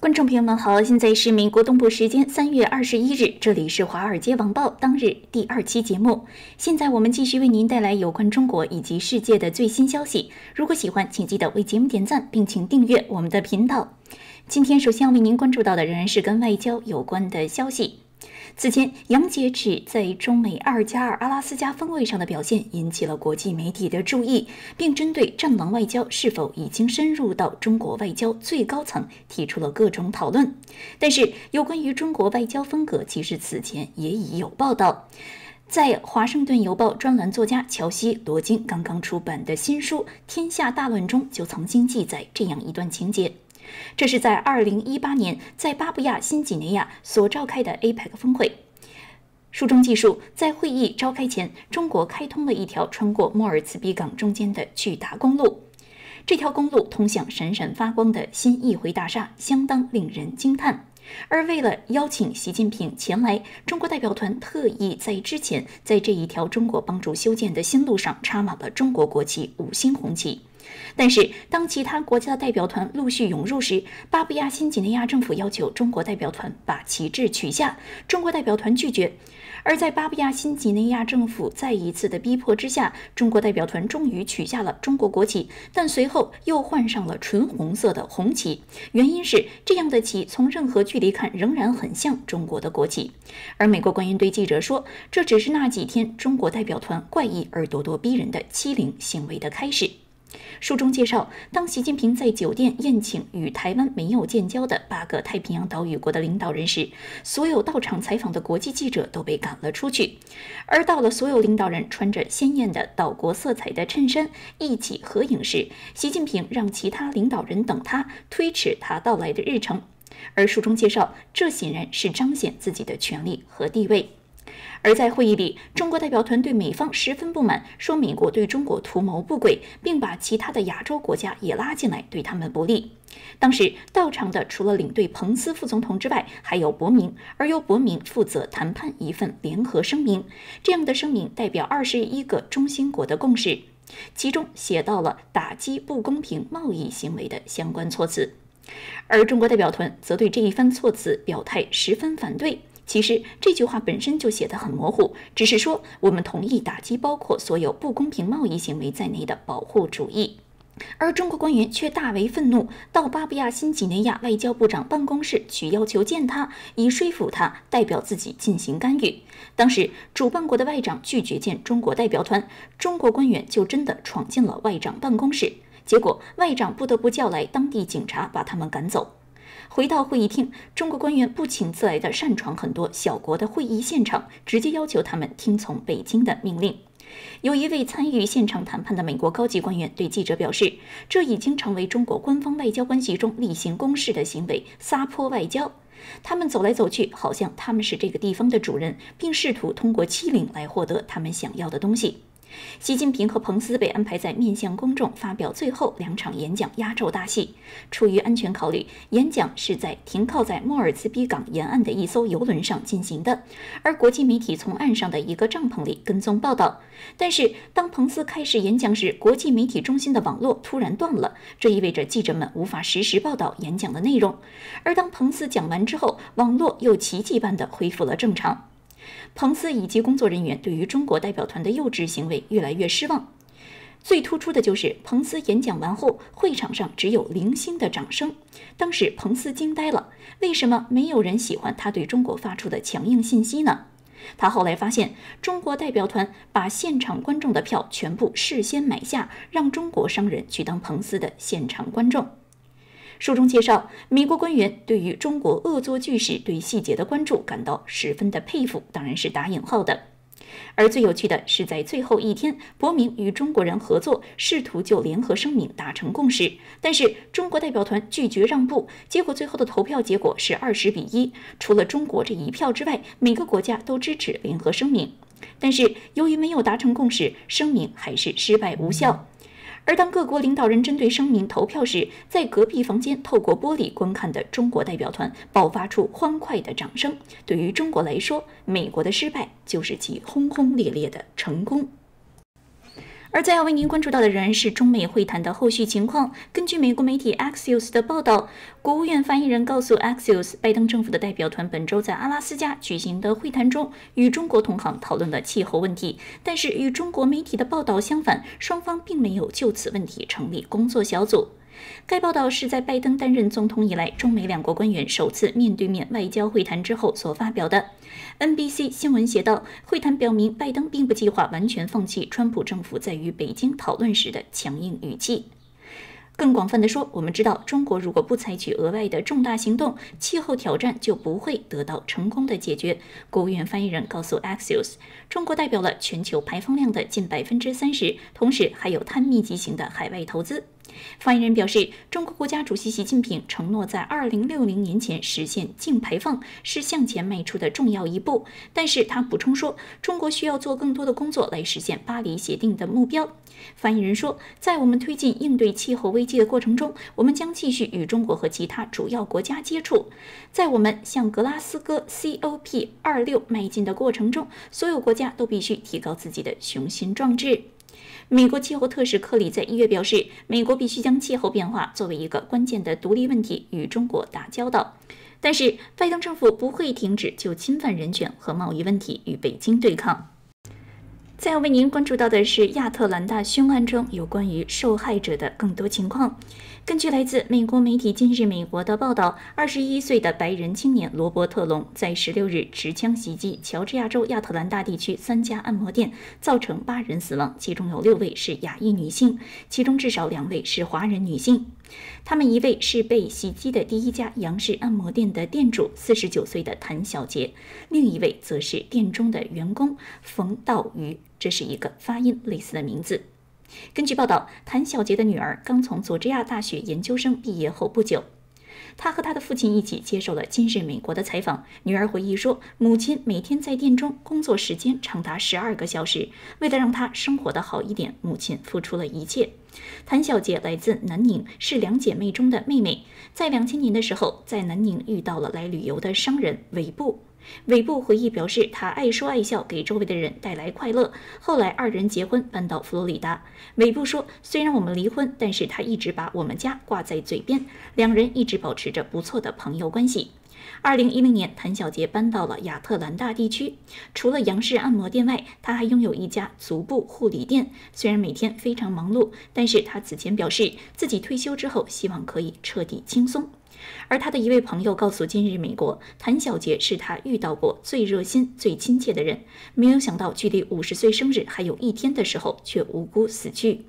观众朋友们好，现在是美国东部时间三月二十一日，这里是华尔街网报当日第二期节目。现在我们继续为您带来有关中国以及世界的最新消息。如果喜欢，请记得为节目点赞，并请订阅我们的频道。今天首先要为您关注到的仍然是跟外交有关的消息。此前，杨洁篪在中美二加二阿拉斯加峰会上的表现引起了国际媒体的注意，并针对“战狼外交”是否已经深入到中国外交最高层提出了各种讨论。但是，有关于中国外交风格，其实此前也已有报道。在《华盛顿邮报》专栏作家乔西·罗金刚刚出版的新书《天下大乱》中，就曾经记载这样一段情节。这是在二零一八年在巴布亚新几内亚所召开的 APEC 峰会。书中记述，在会议召开前，中国开通了一条穿过莫尔茨比港中间的巨大公路。这条公路通向闪闪发光的新议会大厦，相当令人惊叹。而为了邀请习近平前来，中国代表团特意在之前在这一条中国帮助修建的新路上插满了中国国旗五星红旗。但是，当其他国家的代表团陆续涌入时，巴布亚新几内亚政府要求中国代表团把旗帜取下，中国代表团拒绝。而在巴布亚新几内亚政府再一次的逼迫之下，中国代表团终于取下了中国国旗，但随后又换上了纯红色的红旗。原因是这样的旗从任何距离看仍然很像中国的国旗。而美国官员对记者说，这只是那几天中国代表团怪异而咄咄逼人的欺凌行为的开始。书中介绍，当习近平在酒店宴请与台湾没有建交的八个太平洋岛屿国的领导人时，所有到场采访的国际记者都被赶了出去。而到了所有领导人穿着鲜艳的岛国色彩的衬衫一起合影时，习近平让其他领导人等他，推迟他到来的日程。而书中介绍，这显然是彰显自己的权力和地位。而在会议里，中国代表团对美方十分不满，说美国对中国图谋不轨，并把其他的亚洲国家也拉进来，对他们不利。当时到场的除了领队彭斯副总统之外，还有伯明，而由伯明负责谈判一份联合声明。这样的声明代表二十一个中心国的共识，其中写到了打击不公平贸易行为的相关措辞，而中国代表团则对这一番措辞表态十分反对。其实这句话本身就写得很模糊，只是说我们同意打击包括所有不公平贸易行为在内的保护主义，而中国官员却大为愤怒，到巴布亚新几内亚外交部长办公室去要求见他，以说服他代表自己进行干预。当时主办国的外长拒绝见中国代表团，中国官员就真的闯进了外长办公室，结果外长不得不叫来当地警察把他们赶走。回到会议厅，中国官员不请自来的擅闯很多小国的会议现场，直接要求他们听从北京的命令。有一位参与现场谈判的美国高级官员对记者表示：“这已经成为中国官方外交关系中例行公事的行为，撒泼外交。他们走来走去，好像他们是这个地方的主人，并试图通过欺凌来获得他们想要的东西。”习近平和彭斯被安排在面向公众发表最后两场演讲压轴大戏。出于安全考虑，演讲是在停靠在莫尔兹比港沿岸的一艘游轮上进行的，而国际媒体从岸上的一个帐篷里跟踪报道。但是，当彭斯开始演讲时，国际媒体中心的网络突然断了，这意味着记者们无法实时报道演讲的内容。而当彭斯讲完之后，网络又奇迹般的恢复了正常。彭斯以及工作人员对于中国代表团的幼稚行为越来越失望。最突出的就是彭斯演讲完后，会场上只有零星的掌声。当时彭斯惊呆了，为什么没有人喜欢他对中国发出的强硬信息呢？他后来发现，中国代表团把现场观众的票全部事先买下，让中国商人去当彭斯的现场观众。书中介绍，美国官员对于中国恶作剧时对细节的关注感到十分的佩服，当然是打引号的。而最有趣的是，在最后一天，伯明与中国人合作，试图就联合声明达成共识，但是中国代表团拒绝让步，结果最后的投票结果是二十比一。除了中国这一票之外，每个国家都支持联合声明，但是由于没有达成共识，声明还是失败无效。而当各国领导人针对声明投票时，在隔壁房间透过玻璃观看的中国代表团爆发出欢快的掌声。对于中国来说，美国的失败就是其轰轰烈烈的成功。而在要为您关注到的仍然是中美会谈的后续情况。根据美国媒体 Axios 的报道，国务院发言人告诉 Axios，拜登政府的代表团本周在阿拉斯加举行的会谈中，与中国同行讨论了气候问题。但是与中国媒体的报道相反，双方并没有就此问题成立工作小组。该报道是在拜登担任总统以来，中美两国官员首次面对面外交会谈之后所发表的。NBC 新闻写道，会谈表明拜登并不计划完全放弃川普政府在与北京讨论时的强硬语气。更广泛的说，我们知道，中国如果不采取额外的重大行动，气候挑战就不会得到成功的解决。国务院发言人告诉 Axios，中国代表了全球排放量的近百分之三十，同时还有碳密集型的海外投资。发言人表示，中国国家主席习近平承诺在二零六零年前实现净排放，是向前迈出的重要一步。但是他补充说，中国需要做更多的工作来实现巴黎协定的目标。发言人说，在我们推进应对气候危机的过程中，我们将继续与中国和其他主要国家接触。在我们向格拉斯哥 COP 二六迈进的过程中，所有国家都必须提高自己的雄心壮志。美国气候特使克里在一月表示，美国必须将气候变化作为一个关键的独立问题与中国打交道。但是，拜登政府不会停止就侵犯人权和贸易问题与北京对抗。再要为您关注到的是亚特兰大凶案中有关于受害者的更多情况。根据来自美国媒体《今日美国》的报道，二十一岁的白人青年罗伯特·龙在十六日持枪袭击乔治亚州亚特兰大地区三家按摩店，造成八人死亡，其中有六位是亚裔女性，其中至少两位是华人女性。他们一位是被袭击的第一家杨氏按摩店的店主，四十九岁的谭小杰；另一位则是店中的员工冯道瑜。这是一个发音类似的名字。根据报道，谭小杰的女儿刚从佐治亚大学研究生毕业后不久，她和她的父亲一起接受了《今日美国》的采访。女儿回忆说，母亲每天在店中工作时间长达十二个小时，为了让她生活的好一点，母亲付出了一切。谭小杰来自南宁，是两姐妹中的妹妹。在两千年的时候，在南宁遇到了来旅游的商人韦布。韦布回忆表示，他爱说爱笑，给周围的人带来快乐。后来二人结婚，搬到佛罗里达。韦布说：“虽然我们离婚，但是他一直把我们家挂在嘴边，两人一直保持着不错的朋友关系。”二零一零年，谭小杰搬到了亚特兰大地区。除了杨氏按摩店外，他还拥有一家足部护理店。虽然每天非常忙碌，但是他此前表示自己退休之后希望可以彻底轻松。而他的一位朋友告诉《今日美国》，谭小杰是他遇到过最热心、最亲切的人。没有想到，距离五十岁生日还有一天的时候，却无辜死去。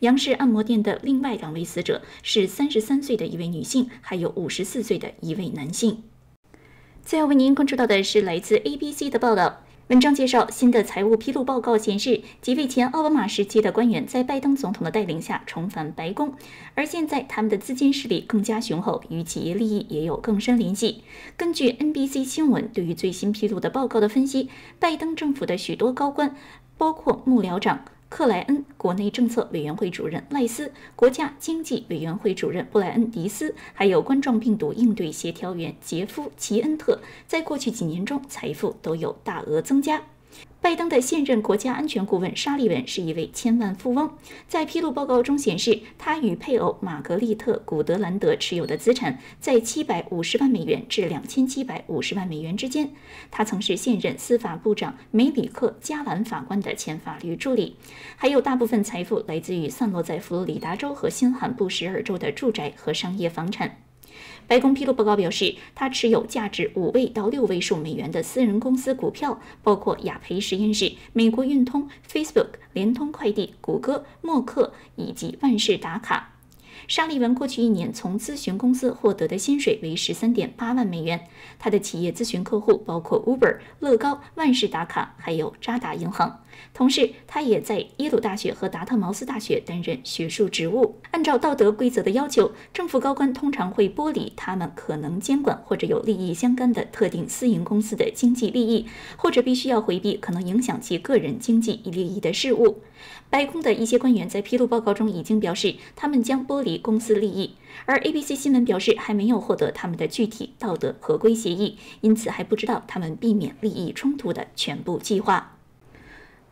杨氏按摩店的另外两位死者是三十三岁的一位女性，还有五十四岁的一位男性。最后为您关注到的是来自 ABC 的报道。文章介绍，新的财务披露报告显示，几位前奥巴马时期的官员在拜登总统的带领下重返白宫，而现在他们的资金实力更加雄厚，与企业利益也有更深联系。根据 NBC 新闻对于最新披露的报告的分析，拜登政府的许多高官，包括幕僚长。克莱恩国内政策委员会主任赖斯、国家经济委员会主任布莱恩迪斯，还有冠状病毒应对协调员杰夫齐恩特，在过去几年中财富都有大额增加。拜登的现任国家安全顾问沙利文是一位千万富翁。在披露报告中显示，他与配偶玛格丽特·古德兰德持有的资产在七百五十万美元至两千七百五十万美元之间。他曾是现任司法部长梅里克·加兰法官的前法律助理。还有大部分财富来自于散落在佛罗里达州和新罕布什尔州的住宅和商业房产。白宫披露报告表示，他持有价值五位到六位数美元的私人公司股票，包括雅培实验室、美国运通、Facebook、联通快递、谷歌、默克以及万事达卡。沙利文过去一年从咨询公司获得的薪水为十三点八万美元。他的企业咨询客户包括 Uber、乐高、万事达卡，还有渣打银行。同时，他也在耶鲁大学和达特茅斯大学担任学术职务。按照道德规则的要求，政府高官通常会剥离他们可能监管或者有利益相干的特定私营公司的经济利益，或者必须要回避可能影响其个人经济利益的事务。白宫的一些官员在披露报告中已经表示，他们将剥离公司利益，而 ABC 新闻表示还没有获得他们的具体道德合规协议，因此还不知道他们避免利益冲突的全部计划。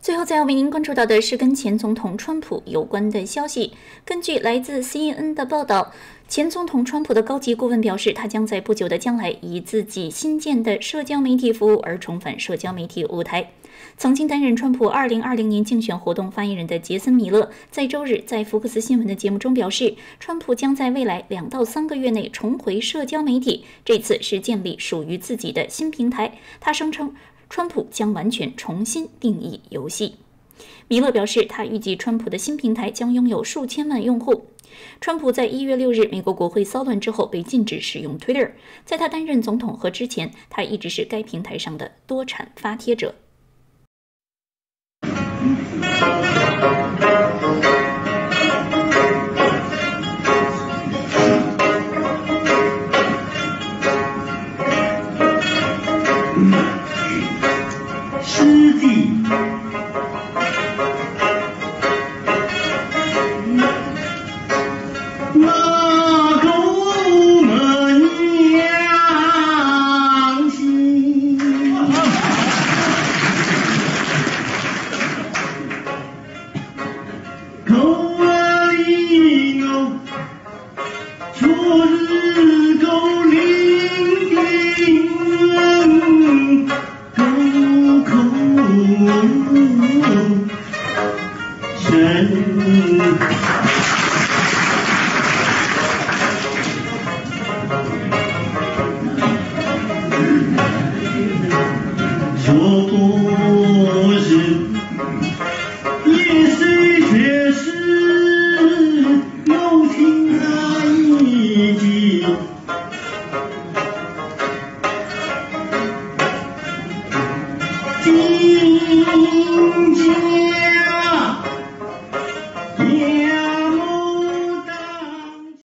最后，再要为您关注到的是跟前总统川普有关的消息。根据来自 CNN 的报道，前总统川普的高级顾问表示，他将在不久的将来以自己新建的社交媒体服务而重返社交媒体舞台。曾经担任川普2020年竞选活动发言人的杰森·米勒在周日在福克斯新闻的节目中表示，川普将在未来两到三个月内重回社交媒体，这次是建立属于自己的新平台。他声称。川普将完全重新定义游戏。米勒表示，他预计川普的新平台将拥有数千万用户。川普在一月六日美国国会骚乱之后被禁止使用 Twitter，在他担任总统和之前，他一直是该平台上的多产发帖者。师弟。